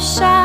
shine.